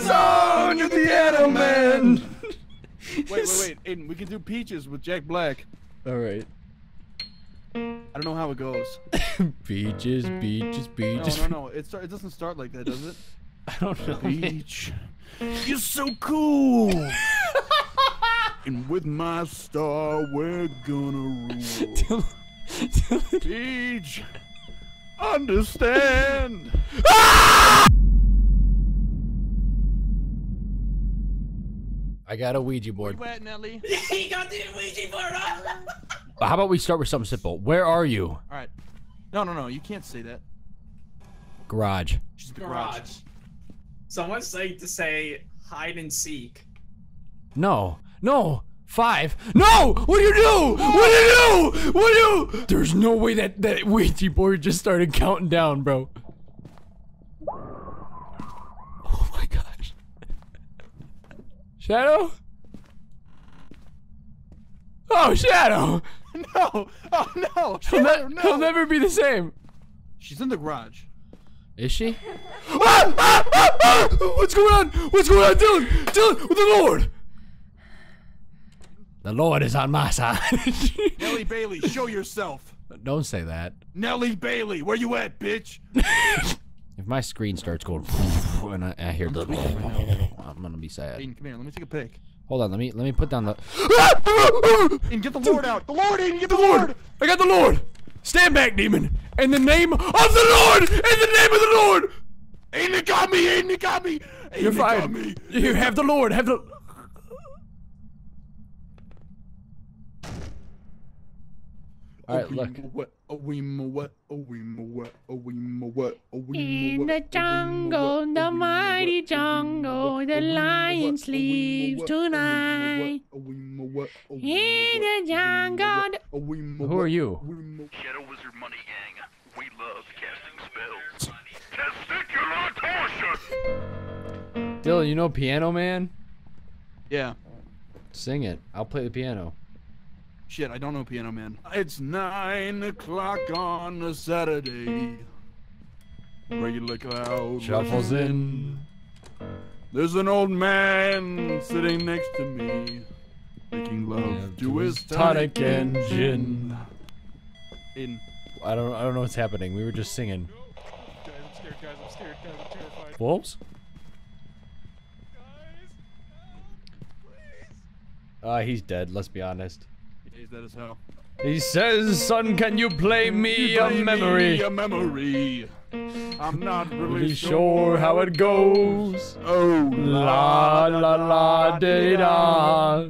song of the Piano Man. Wait, wait, wait. Aiden, we can do Peaches with Jack Black. All right. I don't know how it goes. Beaches, beaches, No, beaches. no, no. It, start, it doesn't start like that, does it? I don't know. man. Peach, you're so cool. and with my star, we're gonna rule. Peach, understand. Ah! I got a Ouija board. Where you at, Nelly? he got the Ouija board on. How about we start with something simple? Where are you? All right. No, no, no. You can't say that. Garage. She's the garage. Garage. Someone's like to say hide and seek. No. No. Five. No! What do you do? What do you do? What do you? There's no way that that Ouija board just started counting down, bro. Oh my gosh. Shadow? Oh, Shadow! No. Oh no. He'll, ne- Shadow, he'll never be the same. She's in the garage. Is she? Ah, ah, ah, ah! What's going on? What's going on, Dylan? Dylan, with the Lord! The Lord is on my side. Nelly Bailey, show yourself. Don't say that. Nelly Bailey, where you at, bitch? If my screen starts going and I, I hear the, I'm gonna be sad. Aiden, come here. Let me take a pic. Hold on, let me let me put down the. Aiden, get the Lord out. The Lord, Aiden, get the, Lord. I got the Lord. Stand back, demon. In the name of the Lord. In the name of the Lord. Aiden, it got me. Aiden, it got me. Aiden, You're it got fine. me. You have the Lord. Have the. All right, look. In the jungle, the mighty jungle, the lion sleeps tonight. In the jungle, the- Who are you? Shadow Wizard Money Gang. We love casting spells. Testicular torsion! Dylan, you know Piano Man? Yeah. Sing it. I'll play the piano. Shit, I don't know Piano Man. It's nine o'clock on a Saturday. Regular cloud Shuffles in. There's an old man sitting next to me, making love to his tonic and gin. In. I don't I don't know what's happening. We were just singing. Guys, I'm scared. Guys, I'm scared. Guys, I'm terrified. Wolves? Uh, he's dead, let's be honest. He's dead as hell. He says, son, can you play me a Play memory? me a memory. I'm not really, sure how it goes. Oh, La la la di da.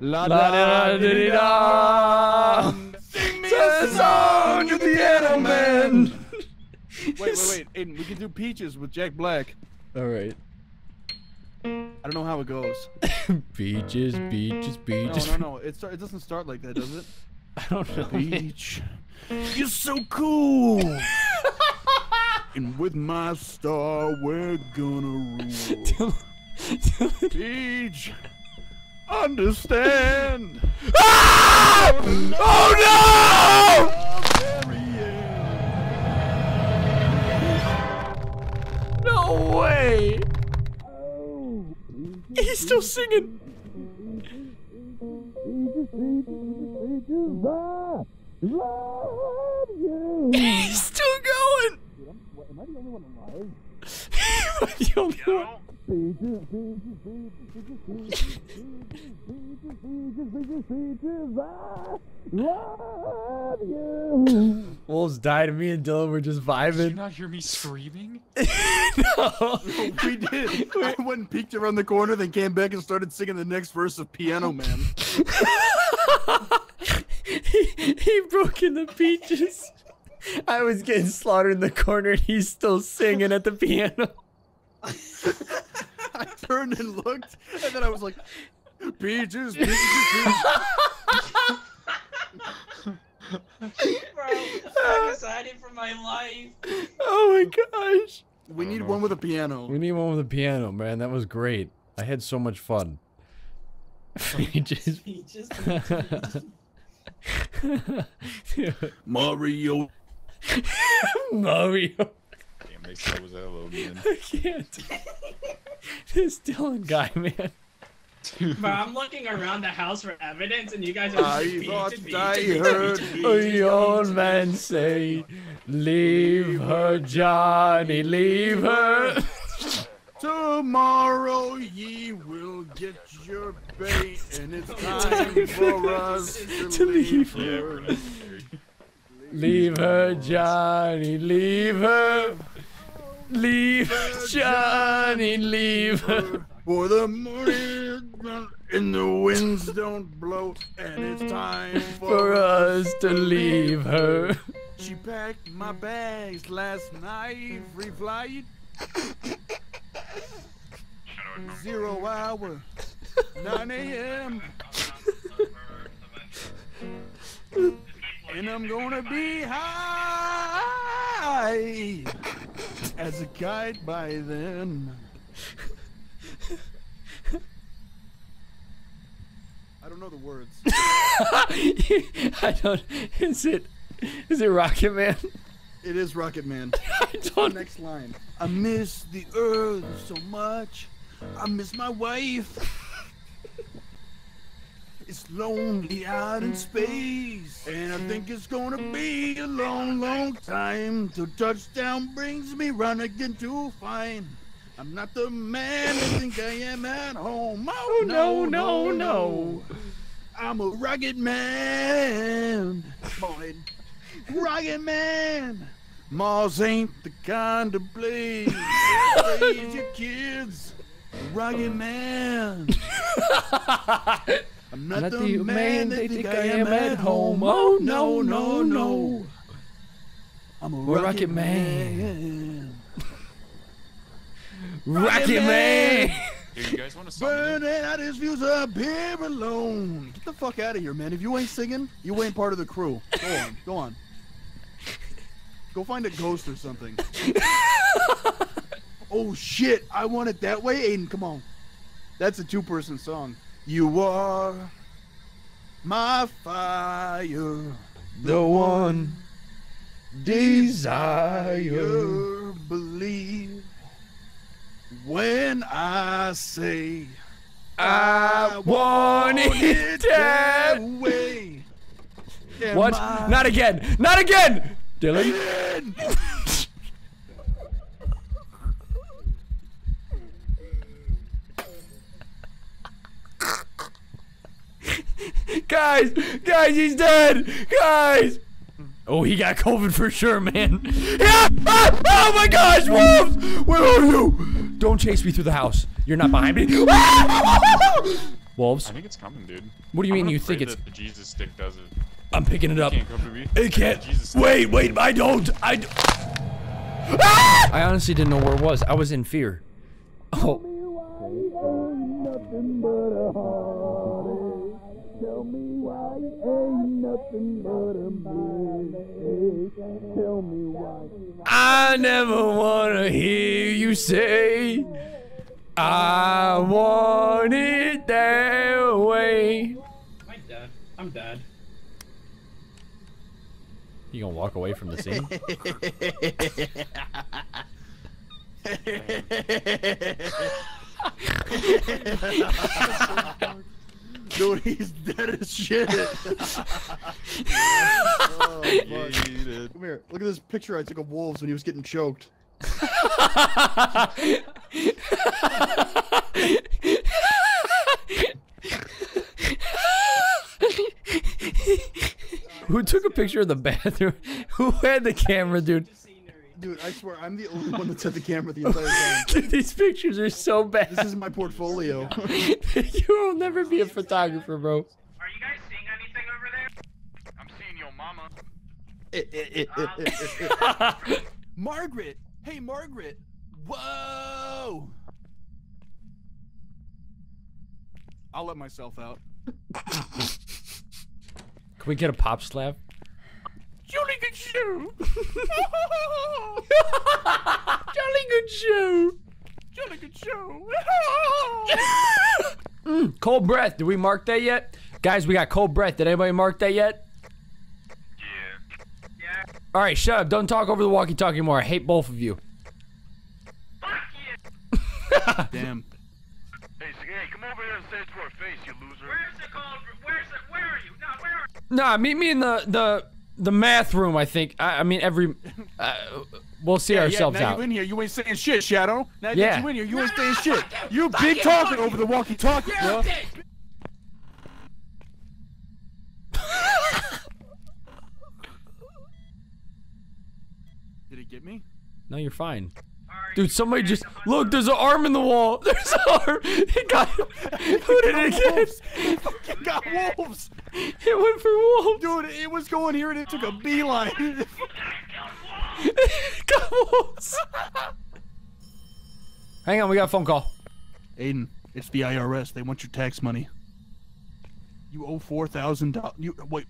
la La da di da. Sing me a song of the Piano Man. Wait, wait, wait. Aiden, we can do Peaches with Jack Black. Alright. I don't know how it goes. Beaches, beaches, beaches. no, no. It, start, it doesn't start like that, does it? I don't know. Beach. You're so cool. and with my star, we're gonna rule. Peach, understand. Ah! Oh no! He's still singing. He's still going. Am I the only one alive? the only one. Wolves died and me and Dylan were just vibing. Did you vibing. not hear me screaming? no. we did. I went and peeked around the corner, then came back and started singing the next verse of Piano Man. he, he broke in the peaches. I was getting slaughtered in the corner and he's still singing at the piano. I turned and looked, and then I was like, Peaches, peaches, peaches. Bro, I'm uh, excited for my life. Oh my gosh. We need one with a piano. We need one with a piano, man. That was great. I had so much fun. Peaches. He just Mario. Mario. Damn, they said it was hello again. I can't. this Dylan guy, man. But I'm looking around the house for evidence, and you guys are just I thought to beat I to beat heard to beat. A old man say, leave her, Johnny, leave her. Tomorrow ye will get your bait, and it's time for us to, To leave. her. Leave her, Johnny, leave her. Leave her, Johnny, leave her. For the morning and the winds don't blow, and it's time for, For us to leave her. She packed my bags last night, free flight. Zero hour, 9 a.m. And I'm gonna be high as a kite by then. I don't know the words. I don't. Is it? Is it Rocket Man? It is Rocket Man. I don't. Next line. I miss the earth so much. I miss my wife. It's lonely out in space. And I think it's gonna be a long, long time till touchdown brings me round again to find. I'm not the man I think I am at home. Oh, oh no, no, no. I'm a rugged man. Boy, rugged man. Mars ain't the kind to raise your kids. Rugged man. I'm not, the, man they think I am at home. Oh no, no, no. I'm a Rocket rugged Man. man. Rocket Man. Here, you guys want to summon? Burning out his views up here alone. Get the fuck out of here, man. If you ain't singing, you ain't part of the crew. Go on, go on. Go find a ghost or something. oh shit, I want it that way, Aiden. Come on. That's a two-person song. You are my fire, The one desire. Believe when I say I want it that way. Am What? I- Not again! Not again! Dylan? guys! Guys, he's dead! Guys! Oh, he got COVID for sure, man. Yeah! Ah! Oh my gosh, wolves! Where are you? Don't chase me through the house. You're not behind me. Wolves? I think it's coming, dude. What do you I'm mean you think it's- the Jesus stick does it? I'm picking it up. Can't come to me. It can't. Jesus. Wait, wait, I don't. I. d- Ah! I honestly didn't know where it was. I was in fear. Oh. I never wanna hear you say I want it that way. I'm dead. I'm dead. You gonna walk away from the scene? Dude, he's dead as shit. oh, Come here. Look at this picture I took of wolves when he was getting choked. Who took a picture of the bathroom? Who had the camera, dude? Dude, I swear, I'm the only one that set the camera the entire time. Dude, these pictures are so bad. This is my portfolio. you will never be a photographer, bro. Are you guys seeing anything over there? I'm seeing your mama. Eh, eh, eh, Margaret! Hey, Margaret! Whoa! I'll let myself out. Can we get a pop slap? Jolly good show! Jolly good show. Jolly good show! Cold breath. Did we mark that yet? Guys, we got cold breath. Did anybody mark that yet? Yeah. Yeah. All right, shut up. Don't talk over the walkie-talkie more. I hate both of you. Fuck you. Damn. Hey, hey, come over here and say it to our face, you loser. Where's the call? Where's the? Where are you? No, where are you? Nah, meet me in the the the math room. I think. I, I mean, every. Uh, we'll see Yeah, ourselves now out. you in here, you ain't saying shit, Shadow. Now that you in here, you ain't saying shit. You big talking over the walkie-talkie, bro. Did he get me? No, you're fine. Dude, somebody just look. There's an arm in the wall. There's an arm. It got. Who did it get? Fucking got wolves. It went for wolves. Dude, it was going here and it took a beeline. got wolves. Hang on, we got a phone call. Aiden, it's the IRS. They want your tax money. You owe four thousand dollars. You wait,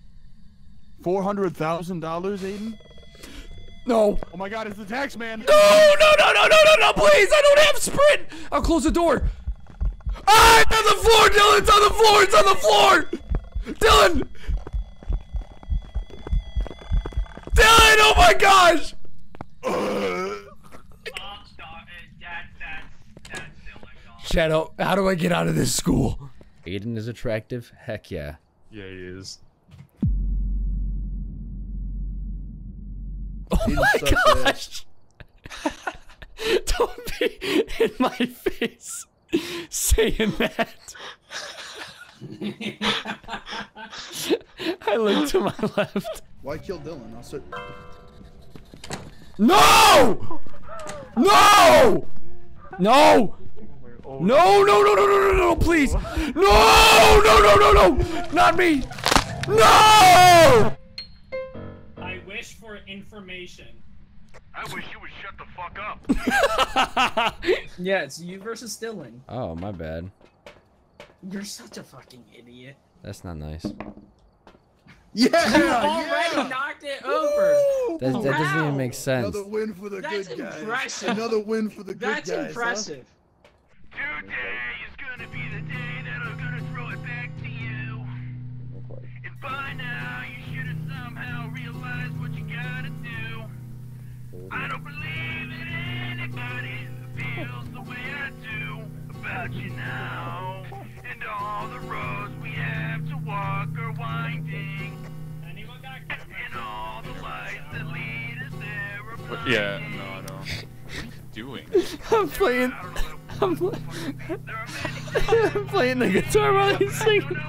four hundred thousand dollars, Aiden? No. Oh my God, it's the tax man. No, no, no, no, no, no, no, please. I don't have sprint. I'll close the door. Ah, it's on the floor, Dylan. It's on the floor. It's on the floor. Dylan. Dylan, oh my gosh. Stop it. That, that's, that's silly. God. Shadow, how do I get out of this school? Aiden is attractive. Heck yeah. Yeah, he is. Oh my gosh. don't be in my face saying that. I look to my left. Why kill Dylan? I'll sit. No! No! No! No, no, no, no, no, no, no, please! No! No, no, no, no! Not me! No! I wish for information. I wish you would shut the fuck up. Yeah, it's you versus Dylan. oh, my bad. You're such a fucking idiot. That's not nice. Yeah! You Yeah! already knocked it over. That, that doesn't even make sense. Another win for the That's good guys. impressive. Another win for the good That's guys. huh? impressive. Today is gonna be the day that I'm gonna throw it back to you. And by now, Yeah, no, no. What are you doing? I'm playing. I don't know what I'm, the fuck. There are many I'm playing the guitar while he's singing.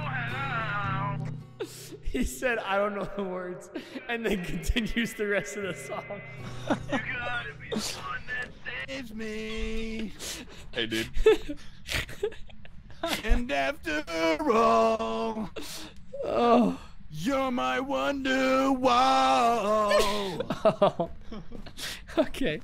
He said, I don't know the words, and then continues the rest of the song. You gotta be the one that saves me. Hey, dude. And after all, Oh. you're my wonder wall. oh. okay.